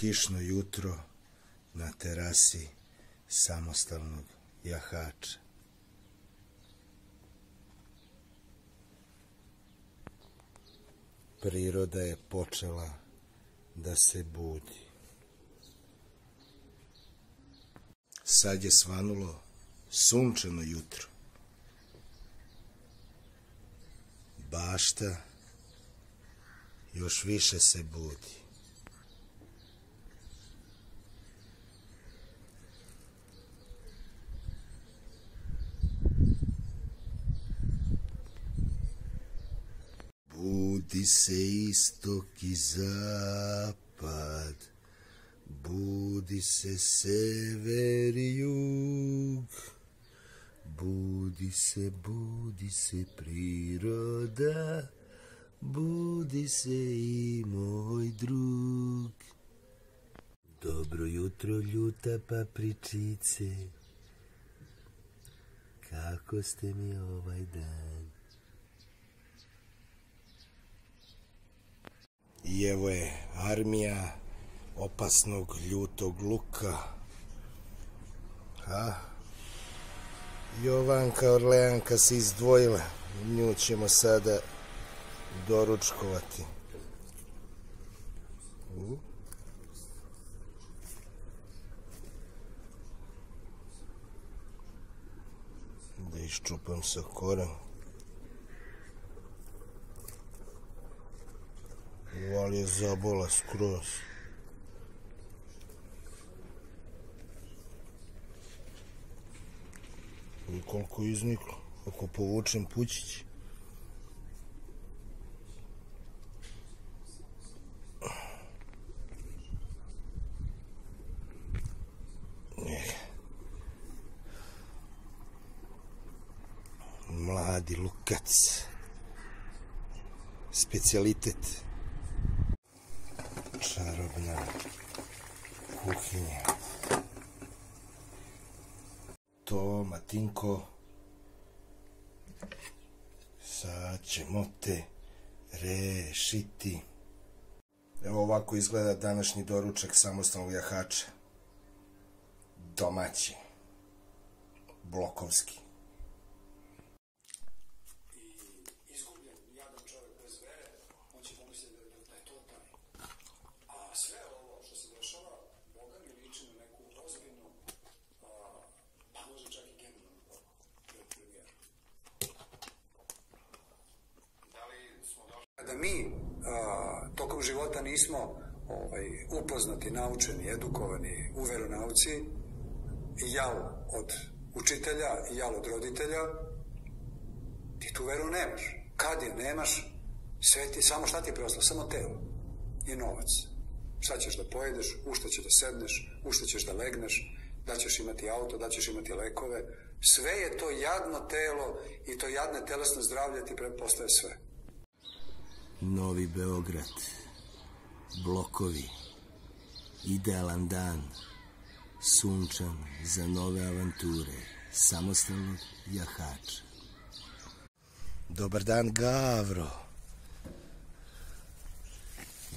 kišno jutro na terasi samostalnog jahača. Priroda je počela da se budi. Sad je svanulo sunčano jutro. Bašta još više se budi. Budi se istok i zapad, budi se sever i jug, budi se, budi se priroda, budi se i moj drug. Dobro jutro, ljuta papričice, kako ste mi ovaj dan? I evo je armija opasnog ljutog luka. A? Jovanka Orleanka se izdvojila. Nju ćemo sada doručkovati. U. Da iščupam sa korom. ali je zabola skroz. I koliko izniklo, ako povučem pućić. Mladi lukac. Specijalitet čarobna kuhinja. To, Matinko, sad ćemo te rešiti. Evo ovako izgleda današnji doručak samostalnog jahača. Domaći. Blokovski. Da mi a, tokom života nismo ovaj, upoznati, naučeni, edukovani u veronauci, jal od učitelja, jal od roditelja, ti tu veru nemaš. Kad je nemaš, sve ti, samo šta ti preostalo? Samo telo i novac. Šta ćeš da pojedeš, u šta ćeš da sedneš, u šta ćeš da legneš, da ćeš imati auto, da ćeš imati lekove. Sve je to jadno telo i to jadne telesno zdravlje ti prepostaje sve. Novi Beograd, blokovi, idealan dan, sunčan za nove avanture, samostalnog jahača. Dobar dan, Gavro.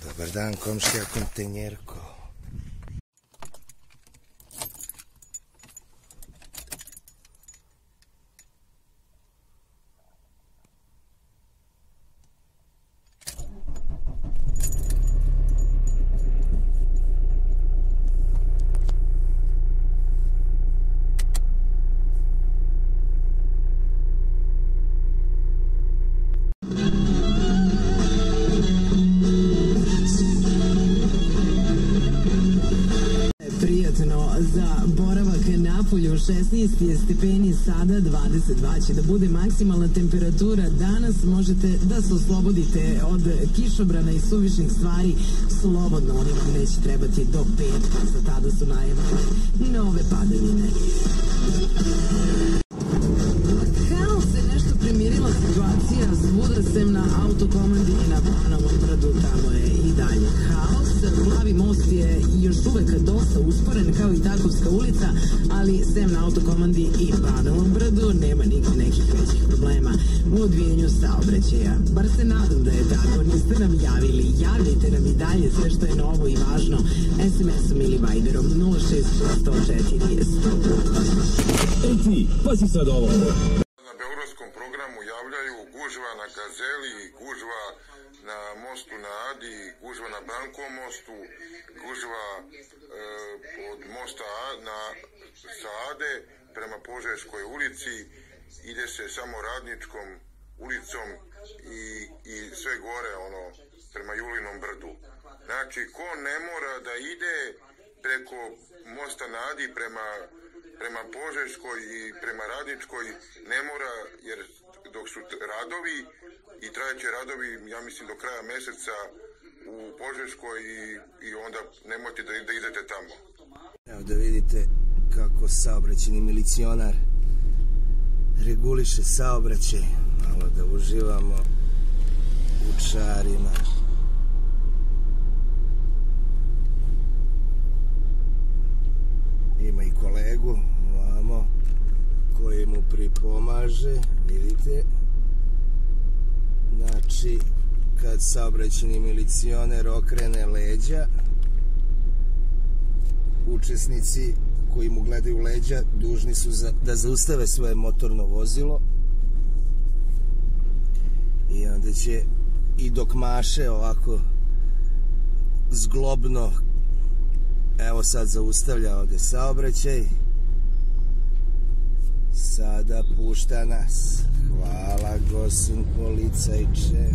Dobar dan, komšija kontenjerko. 16 je stepeni sada 22 će da bude maksimalna temperatura. Danas možete da se oslobodite od kišobrana i suvišnih stvari. Slobodno oni vam neće trebati do petka za tada su najavljene nove padavine. Kao se nešto primirila situacija. Svuda sem na autokomandi i na Banovom bradu, tamo je i dalje haos. Plavi most je još uvek dosta usporen kao i Takovska ulica, ali sem na autokomandi i Banovom bradu nema nigde nekih većih problema. u odvijenju saobraćaja. Bar se nadam da je tako, niste nam javili. Javite nam i dalje sve što je novo i važno SMS-om ili Viberom 06604 Ej ti, pazi sad ovo. Gužva na Gazeli, gužva na mostu na Adi, gužva na Brankom mostu, gužva e, od mosta na Sade prema Požeškoj ulici, ide se samo radničkom ulicom i, i sve gore ono prema Julinom brdu. Znači, ko ne mora da ide preko mosta na Adi prema prema Požeškoj i prema Radničkoj ne mora, jer su radovi i trajeće radovi, ja mislim do kraja meseca u Požeškoj i, i onda nemojte da, da idete tamo. Evo da vidite kako saobraćeni milicionar reguliše saobraćaj. Malo da uživamo u čarima. Ima i kolegu ovamo koji mu pripomaže, vidite. Znači, kad saobraćeni milicioner okrene leđa, učesnici koji mu gledaju leđa dužni su da zaustave svoje motorno vozilo i onda će i dok maše ovako zglobno evo sad zaustavlja ovde saobraćaj sada pušta nas. Hvala gosin policajče.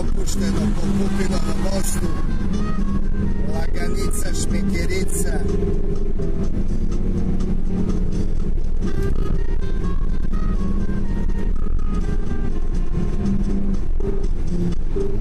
Opušteno po Kupinovom mostu, laganica, šmikerica,